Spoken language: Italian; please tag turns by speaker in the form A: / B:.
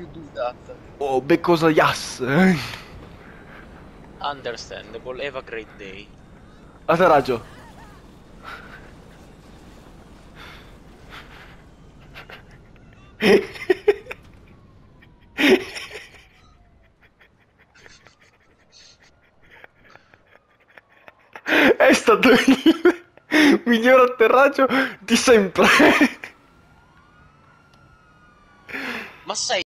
A: you do that?
B: Oh, because uh, yes.
A: Understandable, have a great day.
B: Atterraggio. È stato il miglior atterraggio di sempre.
A: Ma sei